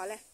好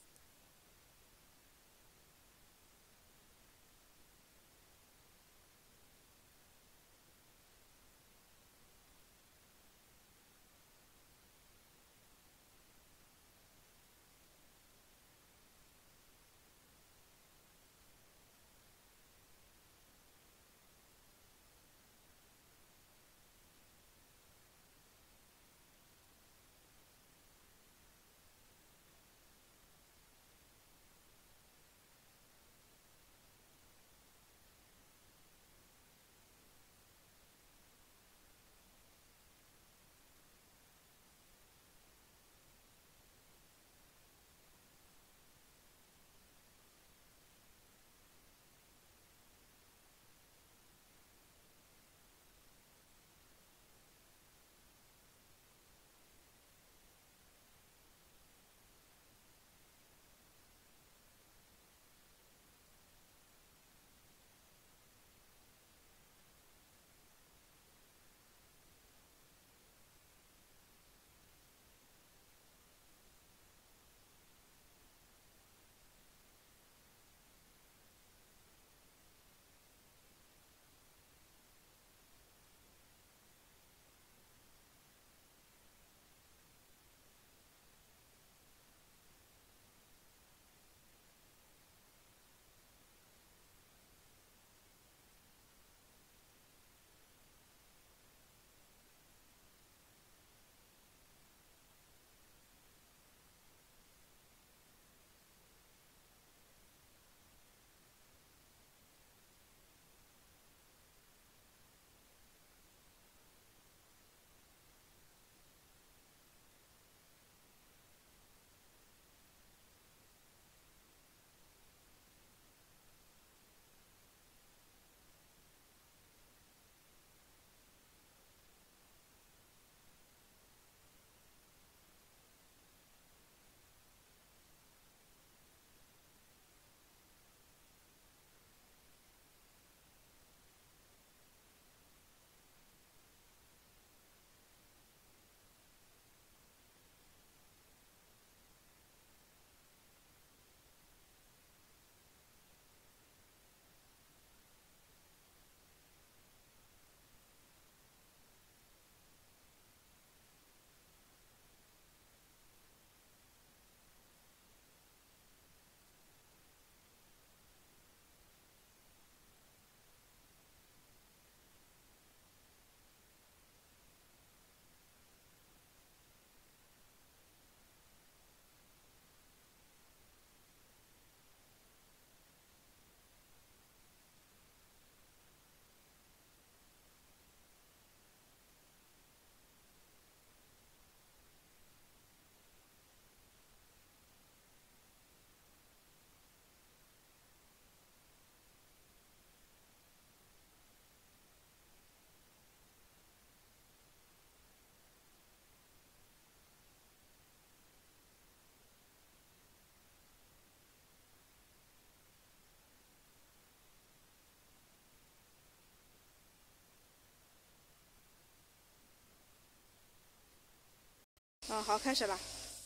嗯，好，开始吧。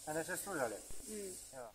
现在是竖着的。嗯。对吧？